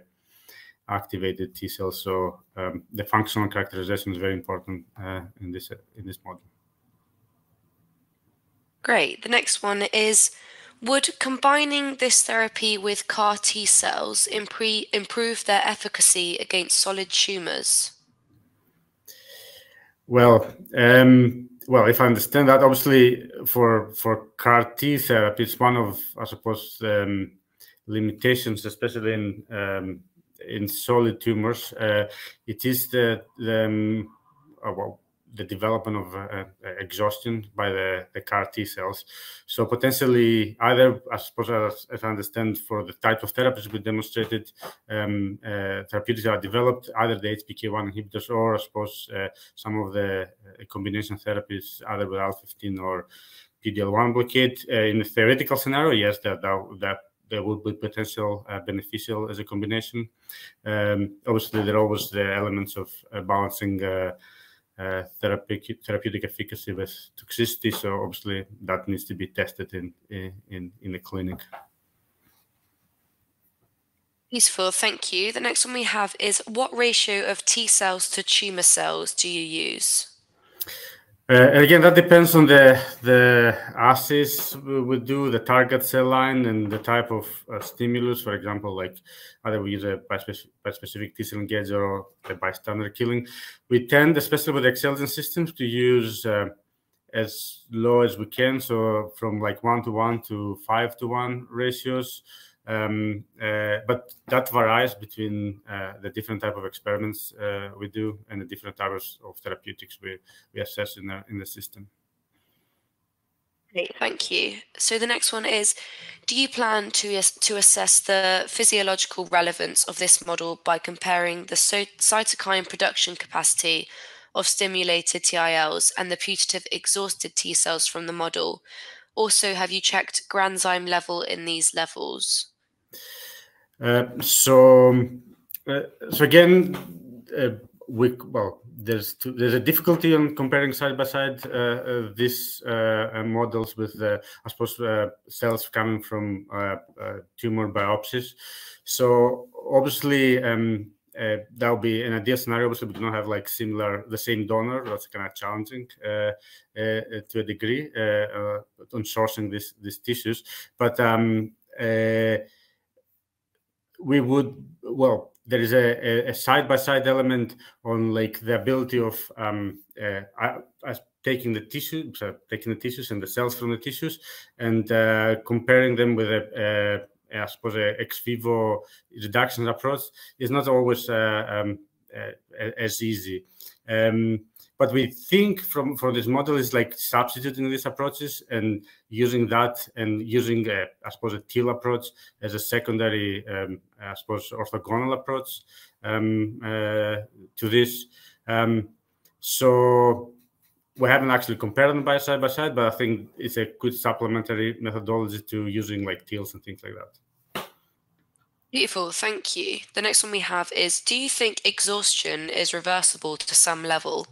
activated T cells. So um, the functional characterization is very important uh, in this in this model. Great. The next one is. Would combining this therapy with CAR T cells improve their efficacy against solid tumors? Well, um, well, if I understand that, obviously for for CAR T therapy, it's one of I suppose um, limitations, especially in um, in solid tumors. Uh, it is the, the um, uh, well, the development of uh, uh, exhaustion by the, the CAR T cells. So potentially, either I suppose, as, as I understand, for the type of therapies we demonstrated, um, uh, therapeutics are developed, either the HPK1 inhibitors or I suppose uh, some of the combination therapies, either with IL-15 or PD-L1 blockade. In a theoretical scenario, yes, that that, that there would be potential uh, beneficial as a combination. Um, obviously, there are always the elements of uh, balancing uh, therapeutic, therapeutic efficacy with toxicity. So obviously that needs to be tested in in in the clinic. Useful, thank you. The next one we have is what ratio of T cells to tumor cells do you use? Uh, again, that depends on the the assays we do, the target cell line, and the type of uh, stimulus. For example, like either we use a bispecific T cell engager or a bystander killing. We tend, especially with Excelsior systems, to use uh, as low as we can, so from like one to one to five to one ratios. Um, uh, but that varies between uh, the different type of experiments uh, we do and the different types of therapeutics we, we assess in the, in the system. Great, thank you. So the next one is, do you plan to, to assess the physiological relevance of this model by comparing the cytokine production capacity of stimulated TILs and the putative exhausted T cells from the model? Also, have you checked granzyme level in these levels? Uh, so, uh, so again, uh, we well, there's two, there's a difficulty on comparing side by side uh, uh, these models with the I suppose cells coming from tumor biopsies. So obviously. Um, uh, that would be an ideal scenario. Obviously, we do not have like similar, the same donor. That's kind of challenging uh, uh, to a degree on sourcing these these tissues. But um, we would well there is a, a side-by-side element on like the ability of um, uh, taking the tissue, so taking the tissues and the cells from the tissues, and uh, comparing them with a, a, I suppose a ex vivo reduction approach is not always uh, um, uh, as easy. Um, but we think from from this model is like substituting these approaches and using that and using a, I suppose a TIL approach as a secondary um, I suppose orthogonal approach um, uh, to this. Um, so we haven't actually compared them by side by side, but I think it's a good supplementary methodology to using like TILs and things like that. Beautiful, thank you. The next one we have is Do you think exhaustion is reversible to some level?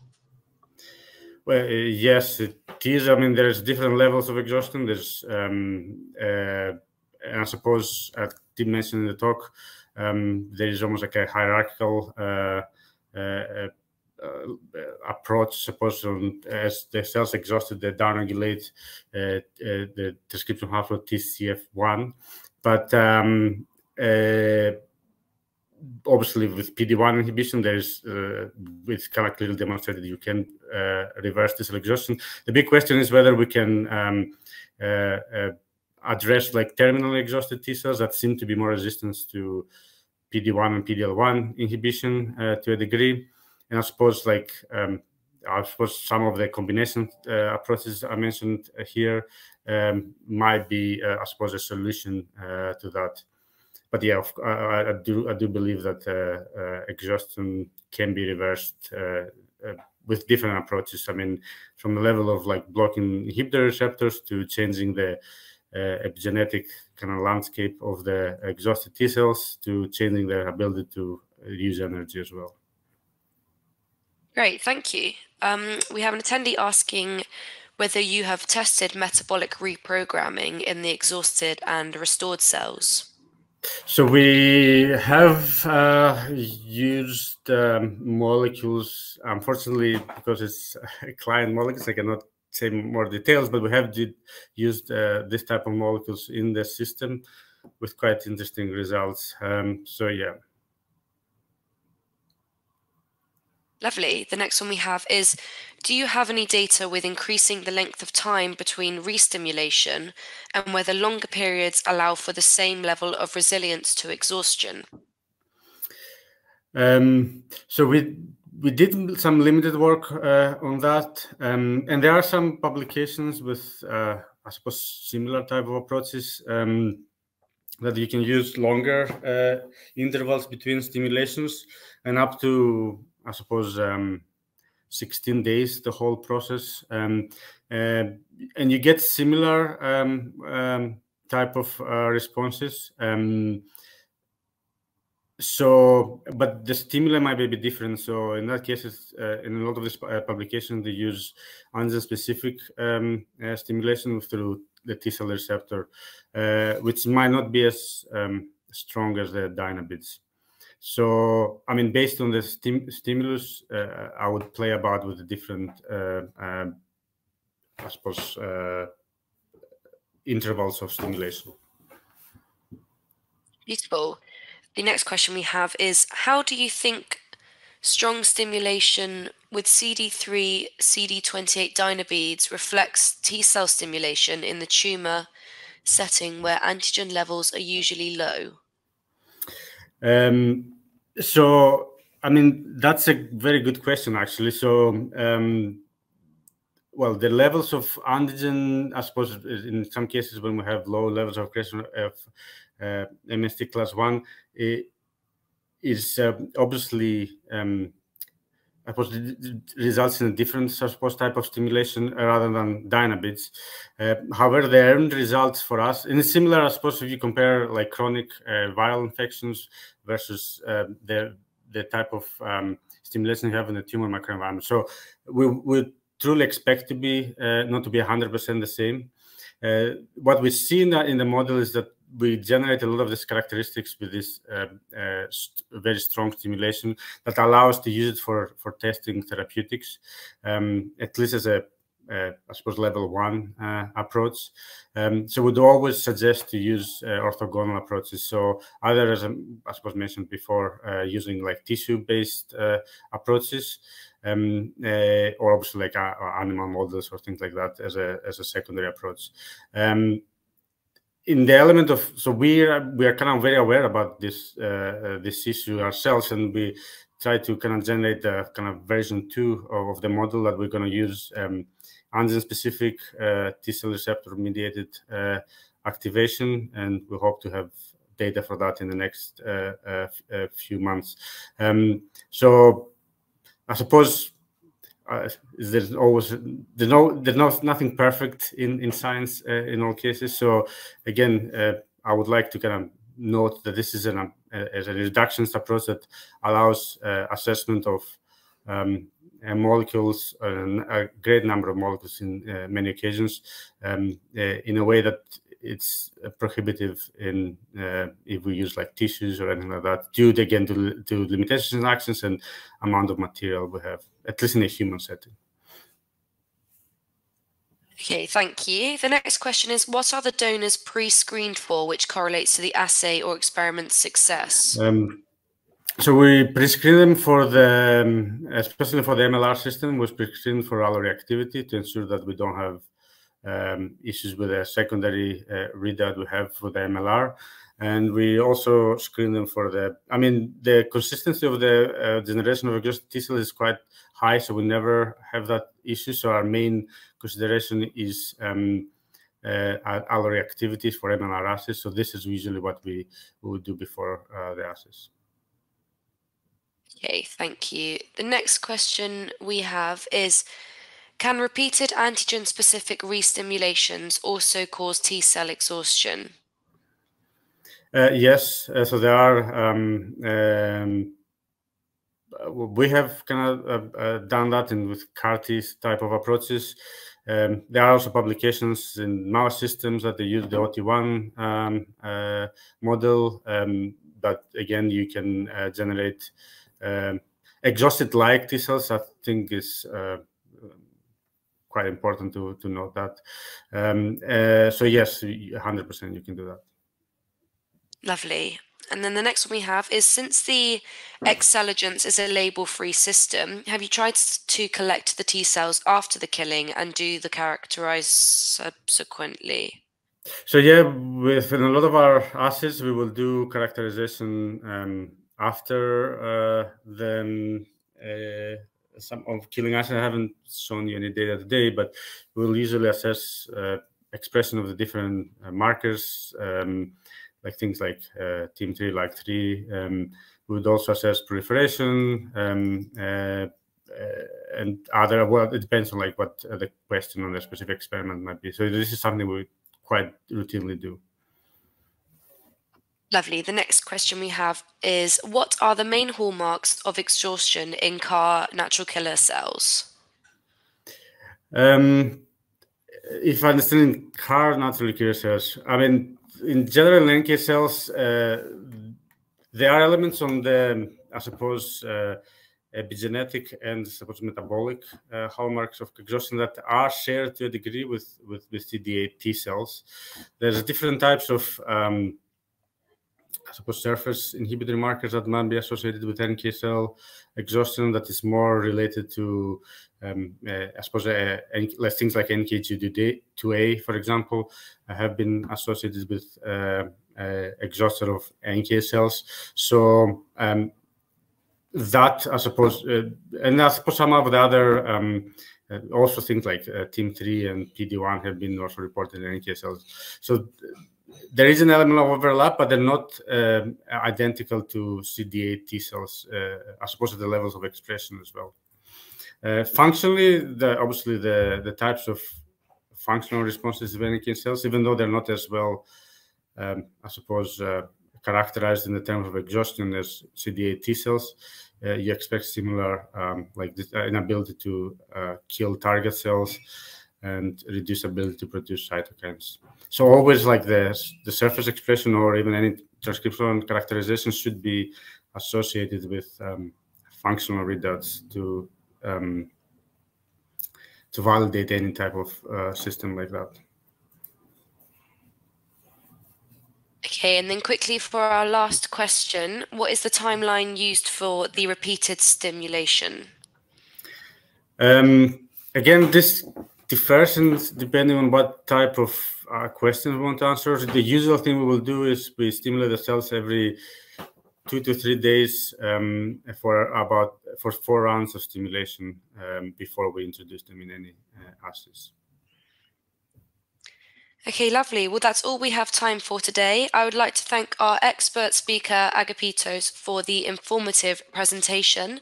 Well, uh, yes, it is. I mean, there's different levels of exhaustion. There's, um, uh, I suppose I did mention in the talk, um, there is almost like a hierarchical uh, uh, uh approach, suppose um, as the cells exhausted, they downregulate uh, uh, the transcription factor TCF1. But um, obviously with PD-1 inhibition, there's uh, it's kind of clearly demonstrated you can uh, reverse this exhaustion. The big question is whether we can um, uh, address like terminally exhausted T cells that seem to be more resistant to PD-1 and PD-L1 inhibition to a degree and I suppose like um, I suppose some of the combination uh, approaches I mentioned here um, might be, uh, I suppose, a solution uh, to that. But yeah, I, I, do I do believe that uh, uh, exhaustion can be reversed uh, with different approaches. I mean, from the level of like blocking inhibitor receptors to changing the epigenetic kind of landscape of the exhausted T cells to changing their ability to use energy as well. Great, thank you. Um, we have an attendee asking whether you have tested metabolic reprogramming in the exhausted and restored cells. So we have uh, used um, molecules. Unfortunately, because it's client molecules, I cannot say more details. But we have did, used uh, this type of molecules in the system with quite interesting results. Um, so yeah. Lovely. The next one we have is Do you have any data with increasing the length of time between restimulation and whether longer periods allow for the same level of resilience to exhaustion? Um, so we we did some limited work uh, on that, um, and there are some publications with, uh, I suppose, similar type of approaches um, that you can use longer uh, intervals between stimulations and up to I suppose, um, 16 days, the whole process. Um, uh, and you get similar um, um type of uh, responses. Um, so, but the stimuli might be a bit different. So in that case, uh, in a lot of this uh, publication, they use antigen-specific um, uh, stimulation through the T cell receptor, uh, which might not be as strong as the Dynabeads. So, I mean, based on the stim stimulus, uh, I would play about with the different, uh, uh, I suppose, uh, intervals of stimulation. Beautiful. The next question we have is How do you think strong stimulation with CD3, CD28 dynabeads reflects T cell stimulation in the tumor setting where antigen levels are usually low? Um, so, I mean, that's a very good question, actually. So, um, well, the levels of antigen, I suppose, in some cases when we have low levels of expression of uh, MST class one, is uh, obviously um, I suppose results in a different I suppose type of stimulation rather than Dynabeads. Uh, however, the end results for us, in similar, I suppose, if you compare like chronic uh, viral infections versus uh, the the type of um, stimulation you have in the tumor microenvironment. So we would truly expect to be uh, not to be 100% the same. Uh, what we see in, the, in the model is that we generate a lot of these characteristics with this uh, uh, st very strong stimulation that allow us to use it for for testing therapeutics, um, at least as a uh, I suppose, level one uh, approach. Um, so we'd always suggest to use uh, orthogonal approaches. So either, as I suppose mentioned before, uh, using like tissue-based approaches, um, or obviously like animal models or things like that as a as a secondary approach. Um, in the element of so we are we are kind of very aware about this uh, this issue ourselves, and we try to kind of generate a kind of version two of, the model that we're going to use um, antigen-specific uh, T-cell receptor mediated uh, activation, and we hope to have data for that in the next uh, uh, uh few months. Um, so I suppose uh, there's always there's no there's no nothing perfect in in science uh, in all cases. So again, uh, I would like to kind of note that this is an as a reductionist approach that allows uh, assessment of um, uh, molecules, a great number of molecules in uh, many occasions, um, in a way that it's prohibitive in uh, if we use like tissues or anything like that, due to, again to, to limitations in access and amount of material we have, at least in a human setting. Okay, thank you. The next question is What are the donors pre screened for, which correlates to the assay or experiment success? Um, so we pre-screen them for the, um, especially for the MLR system, we pre-screen for alloreactivity to ensure that we don't have issues with a secondary uh, readout we have for the MLR. And we also screen them for the, I mean, the consistency of the uh, generation of exhausted T is quite high, so we never have that issue. So our main consideration is um, uh, alloreactivities for MLR assays. So this is usually what we, we would do before uh, the assays. Okay, thank you. The next question we have is Can repeated antigen specific restimulations also cause T cell exhaustion? Uh, yes, uh, so there are um, um, we have kind of uh, uh, done that in with CAR T type of approaches. Um, there are also publications in mouse systems that they use the OT1 um, uh, model, um, but again, you can uh, generate um, exhausted like T cells. I think is quite important to to note that. Um, uh, so yes, 100% you can do that. Lovely. And then the next one we have is since the Xcelligence is a label-free system, have you tried to collect the T cells after the killing and do the characterize subsequently? So yeah, within a lot of our assays, we will do characterization um, after uh, the uh, some of killing assay. I haven't shown you any data today, but we'll usually assess uh, expression of the different uh, markers. Um, like things like uh, TIM3, like three. Um, we would also assess proliferation um, uh, uh, and other. Well, it depends on like what the question on the specific experiment might be. So this is something we quite routinely do. Lovely. The next question we have is What are the main hallmarks of exhaustion in CAR natural killer cells? Um, if I understand CAR natural killer cells, I mean, in general, NK cells, uh, there are elements on the, I suppose, uh, epigenetic and suppose metabolic uh, hallmarks of exhaustion that are shared to a degree with with, with CD8 T cells. There's different types of um, I suppose surface inhibitory markers that might be associated with NK cell exhaustion that is more related to um, uh, I suppose uh, things like NKG2A, for example, have been associated with uh, uh, exhaustion of NK cells. So um, that, I suppose, uh, and I suppose some of the other um, uh, also things like TIM3 and PD1 have been also reported in NK cells. So there is an element of overlap, but they're not um, identical to CD8 T cells, I suppose at the levels of expression as well. Uh, functionally, the, obviously the, the types of functional responses of NK cells, even though they're not as well, um, I suppose, uh, characterized in the terms of exhaustion as CD8 T cells, uh, you expect similar, um, like this, uh, inability to uh, kill target cells and reduce ability to produce cytokines. So always like the, the surface expression or even any transcription characterization should be associated with um, functional readouts to um, to validate any type of uh, system like that. Okay, and then quickly for our last question, what is the timeline used for the repeated stimulation? Um, again, this differs depending on what type of uh, question we want to answer. The usual thing we will do is we stimulate the cells every two to three days um, for about for four rounds of stimulation um, before we introduce them in any uh, assays. Okay, lovely. Well, that's all we have time for today. I would like to thank our expert speaker, Agapitos, for the informative presentation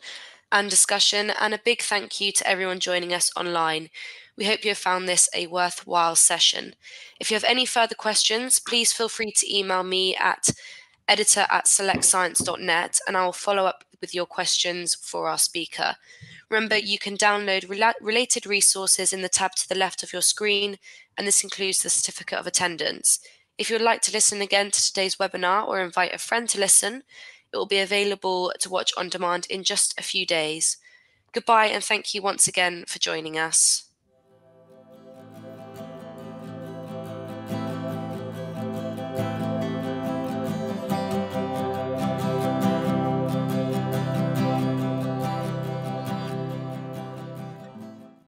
and discussion, and a big thank you to everyone joining us online. We hope you have found this a worthwhile session. If you have any further questions, please feel free to email me at editor at selectscience.net and I will follow up with your questions for our speaker. Remember, you can download rela related resources in the tab to the left of your screen, and this includes the certificate of attendance. If you would like to listen again to today's webinar or invite a friend to listen, it will be available to watch on demand in just a few days. Goodbye, and thank you once again for joining us.